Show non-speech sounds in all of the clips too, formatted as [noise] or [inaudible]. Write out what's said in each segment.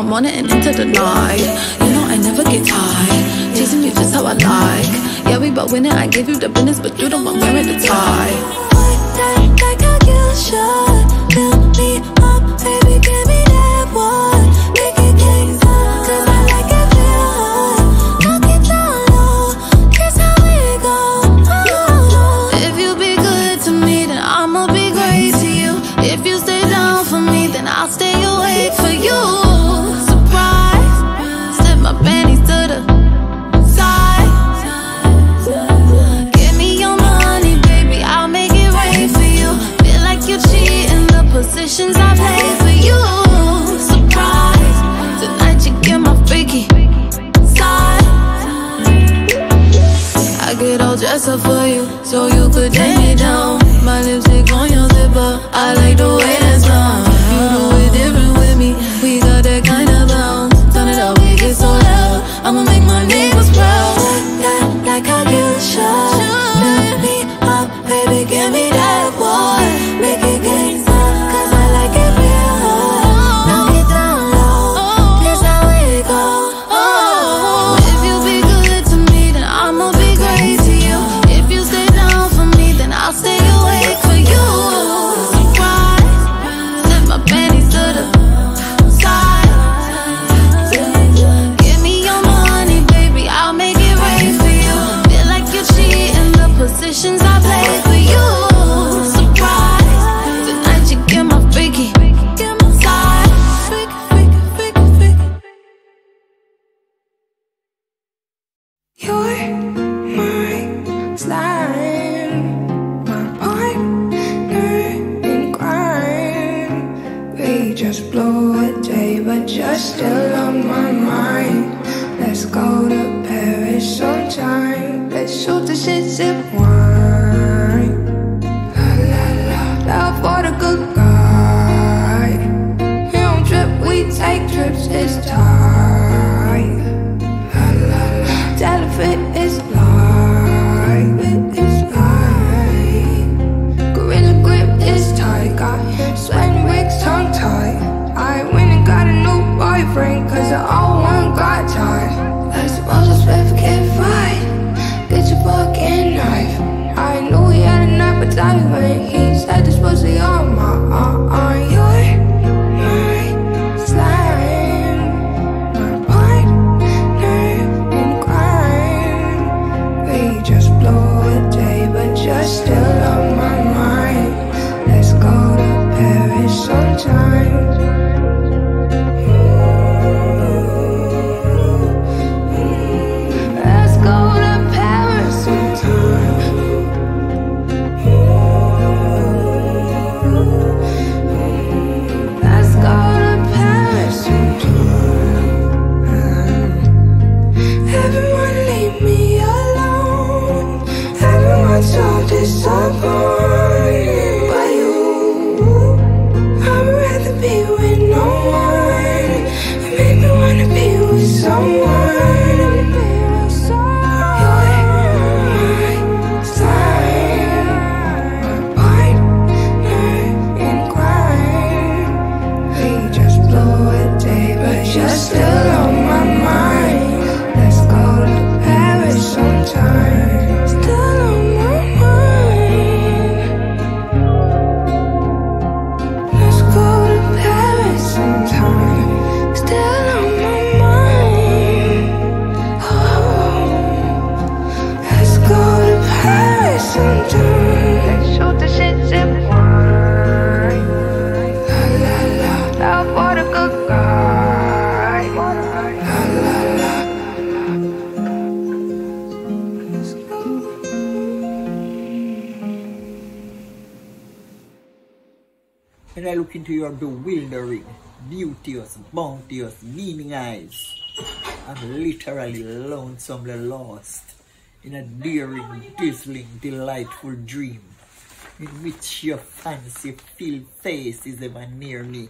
I'm on it and into the night. You know I never get tired. Chasing you just how I like. Yeah, we bout winning, I give you the business But you don't want wearing the tie. Cause I all want got time I suppose this riff can fight Get your fucking knife. I knew he had an time When he said this pussy on and I look into your bewildering, beauteous, bounteous, beaming eyes. I'm literally lonesomely lost in a daring, dazzling, delightful dream in which your fancy-filled face is ever near me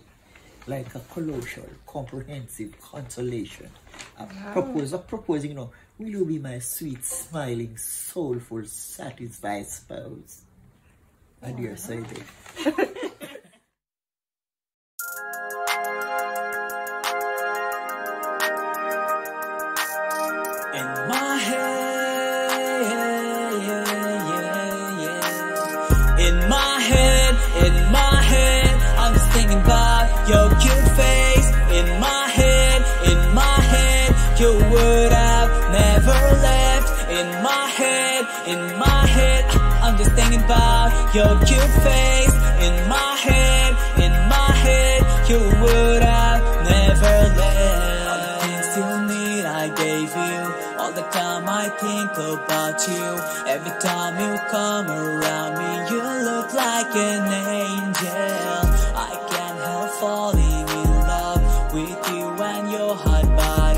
like a colossal, comprehensive consolation. I propose, I propose, you know, will you be my sweet, smiling, soulful, satisfied spouse? Adieu, wow. [laughs] would have never left. In my head, in my head, I'm just thinking about your cute face. In my head, in my head, you would have never left. All the things you need, I gave you. All the time I think about you. Every time you come around me, you look like an angel. I can't help falling in love with you and your body.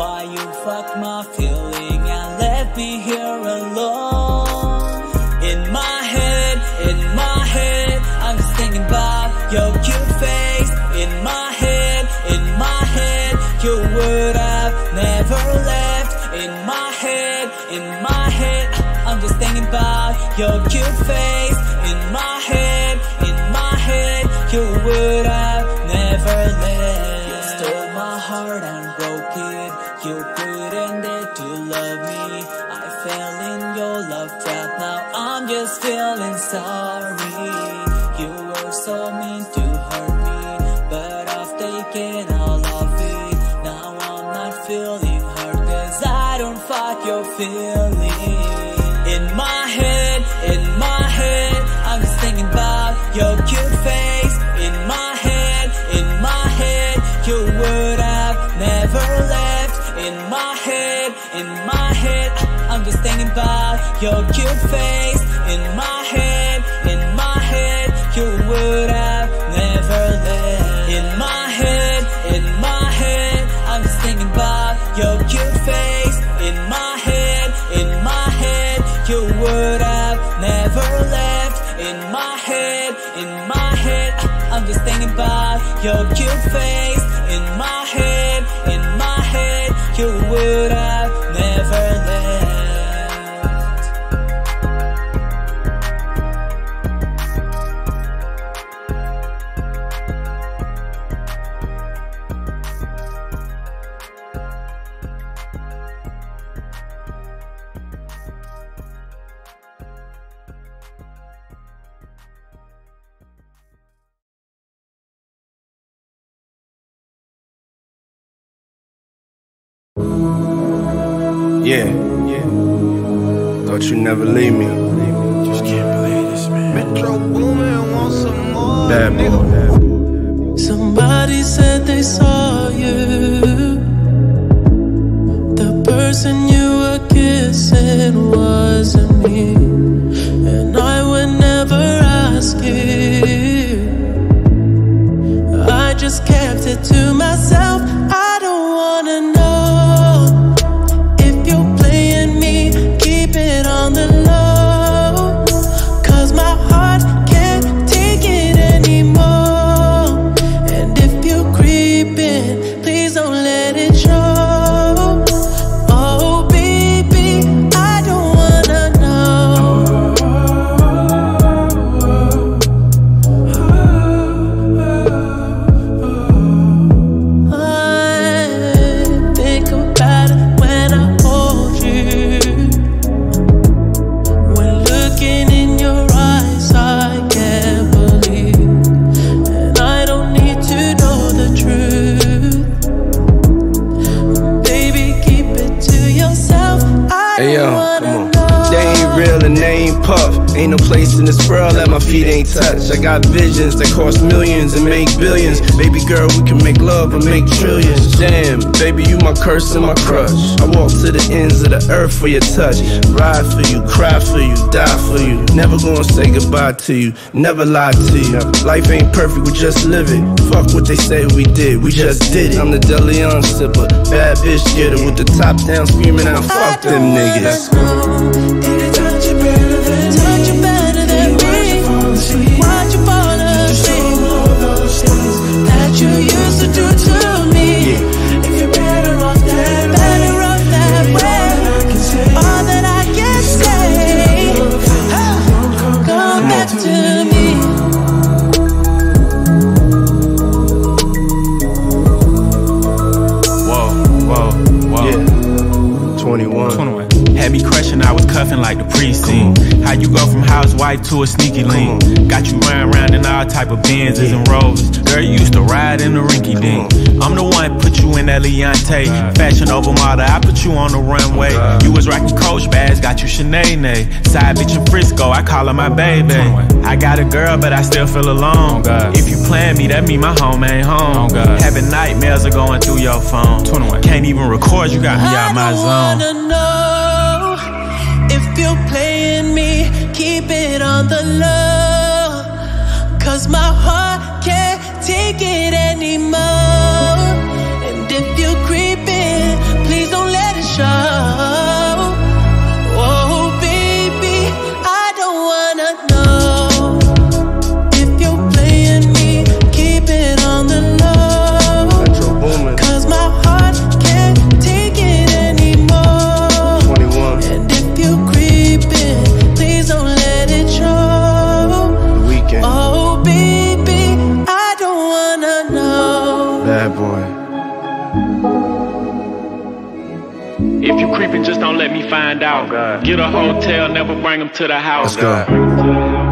Why you fuck my feeling and left me here alone? In my head, in my head, I'm just thinking about your cute face. In my head, in my head, you would have never left. In my head, in my head, I'm just thinking about your cute face. In my head, in my head, you would have never left. You stole my heart and sorry. You were so mean to hurt me, but I've taken all of it. Now I'm not feeling hurt, cause I don't fuck your feelings. In my head, in my head, I'm just thinking about your cute face. In my head, in my head, you would have never left. In my head, in my head, I'm just thinking about your cute face. In my head, in my head, you would have never left. In my head, in my head, I'm just thinking about your cute face. In my head, in my head, you would have never left. In my head, in my head, I'm just thinking about your cute face. In my head, Yeah. Yeah. Thought you'd never leave me. Just can't believe this, man. Metro Boomin want some more. Bad boy. Somebody said they saw you. The person you were kissing wasn't me. Hey yo, come on. Real and they ain't puff. Ain't no place in this world that my feet ain't touched. I got visions that cost millions and make billions. Baby girl, we can make love and make trillions. Damn, baby, you my curse and my crush. I walk to the ends of the earth for your touch. Ride for you, cry for you, die for you. Never gonna say goodbye to you, never lie to you. Life ain't perfect, we just live it. Fuck what they say we did, we just did it. I'm the Deleon sipper, bad bitch getter with the top down screaming out, fuck them niggas. Cuffing like the precinct. How you go from housewife to a sneaky link? Got you riding around in all type of Benzes and Rovers. Girl, you used to ride in the rinky dink. I'm the one put you in that Leontay. Fashion Nova model, I put you on the runway. You was rocking Coach bags, got you Chanel. Side bitch in Frisco, I call her my baby. I got a girl, but I still feel alone. If you plan me, that mean my home ain't home. Having nightmares are going through your phone. Can't even record, you got me out my zone. If you're playing me, keep it on the low. Cause my heart can't take it anymore. And if you're creeping, please don't let it show. Don't let me find out. Get a hotel, never bring them to the house. Let's go.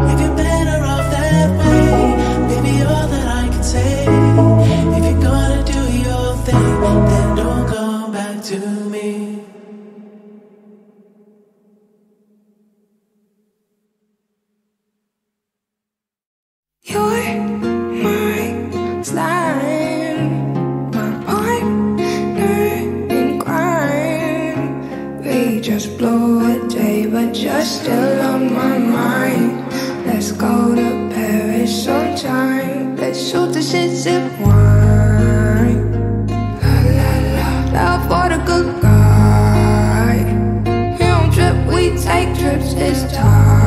Just blow a day, but you're still on my mind. Let's go to Paris sometime. Let's shoot the shit, sip wine. La la la, love for the good guy. He don't trip, we take trips this time.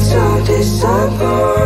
What's all this?